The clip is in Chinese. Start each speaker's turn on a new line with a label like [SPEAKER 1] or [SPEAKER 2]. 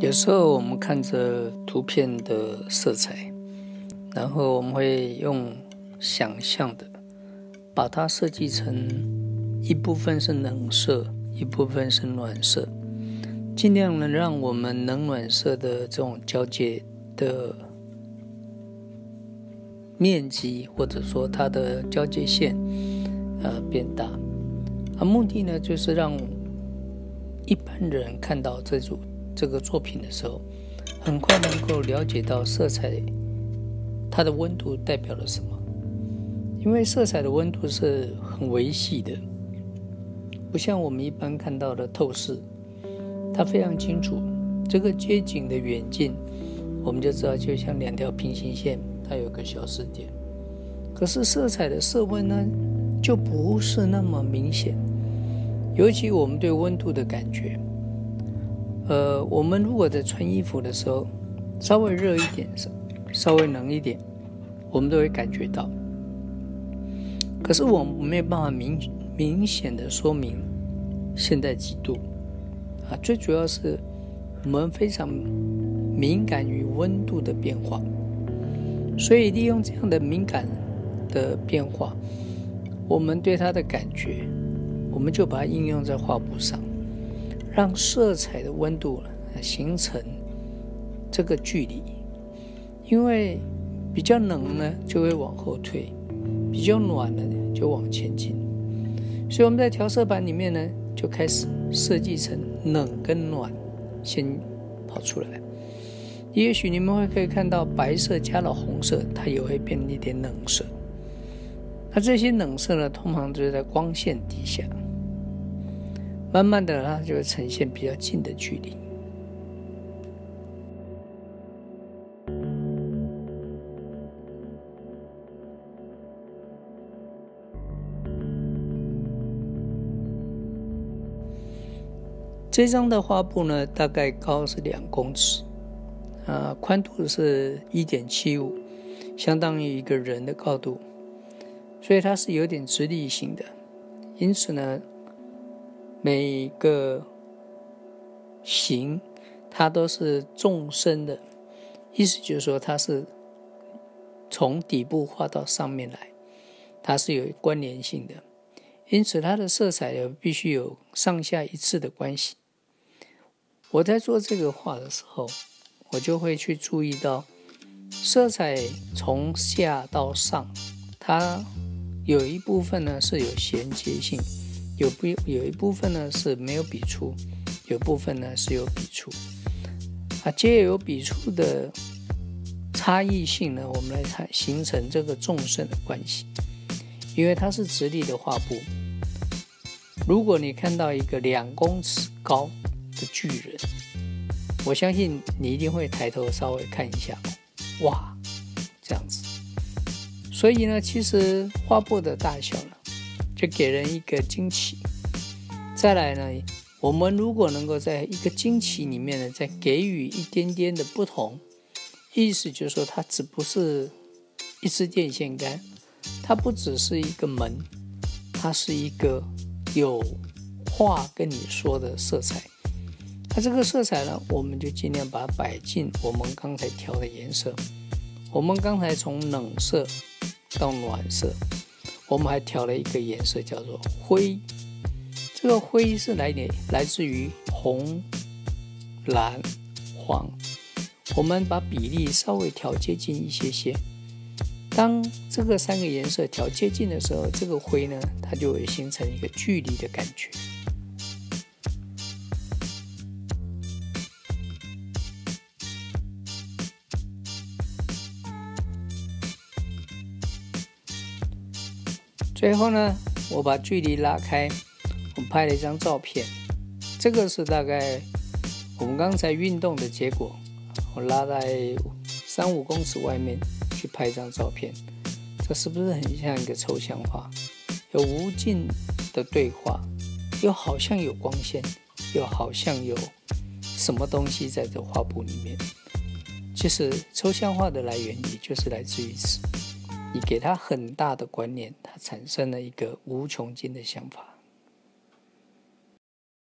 [SPEAKER 1] 有时候我们看着图片的色彩，然后我们会用想象的把它设计成一部分是冷色，一部分是暖色，尽量能让我们冷暖色的这种交界的面积，或者说它的交界线，呃，变大。啊，目的呢，就是让一般人看到这组。这个作品的时候，很快能够了解到色彩它的温度代表了什么。因为色彩的温度是很维系的，不像我们一般看到的透视，它非常清楚。这个街景的远近，我们就知道就像两条平行线，它有个小视点。可是色彩的色温呢，就不是那么明显，尤其我们对温度的感觉。呃，我们如果在穿衣服的时候，稍微热一点，稍稍微冷一点，我们都会感觉到。可是我们没有办法明明显的说明现在几度啊。最主要是我们非常敏感于温度的变化，所以利用这样的敏感的变化，我们对它的感觉，我们就把它应用在画布上。让色彩的温度形成这个距离，因为比较冷呢就会往后退，比较暖呢就往前进。所以我们在调色板里面呢就开始设计成冷跟暖先跑出来。也许你们会可以看到白色加了红色，它也会变一点冷色。那这些冷色呢，通常就是在光线底下。慢慢的，它就会呈现比较近的距离。这张的画布呢，大概高是两公尺，啊，宽度是一点七五，相当于一个人的高度，所以它是有点直立型的，因此呢。每个形，它都是纵深的，意思就是说它是从底部画到上面来，它是有关联性的，因此它的色彩也必须有上下一致的关系。我在做这个画的时候，我就会去注意到色彩从下到上，它有一部分呢是有衔接性。有不有一部分呢是没有笔触，有部分呢是有笔触，啊，皆有笔触的差异性呢，我们来看形成这个纵深的关系，因为它是直立的画布。如果你看到一个两公尺高的巨人，我相信你一定会抬头稍微看一下，哇，这样子。所以呢，其实画布的大小呢。给人一个惊奇。再来呢，我们如果能够在一个惊奇里面呢，再给予一点点的不同，意思就是说，它只不是一支电线杆，它不只是一个门，它是一个有话跟你说的色彩。它这个色彩呢，我们就尽量把它摆进我们刚才调的颜色。我们刚才从冷色到暖色。我们还调了一个颜色，叫做灰。这个灰是来点来自于红、蓝、黄。我们把比例稍微调接近一些些。当这个三个颜色调接近的时候，这个灰呢，它就会形成一个距离的感觉。最后呢，我把距离拉开，我拍了一张照片。这个是大概我们刚才运动的结果。我拉在三五公尺外面去拍一张照片，这是不是很像一个抽象画？有无尽的对话，又好像有光线，又好像有什么东西在这画布里面。其实抽象画的来源也就是来自于此。你给他很大的观念，他产生了一个无穷尽的想法。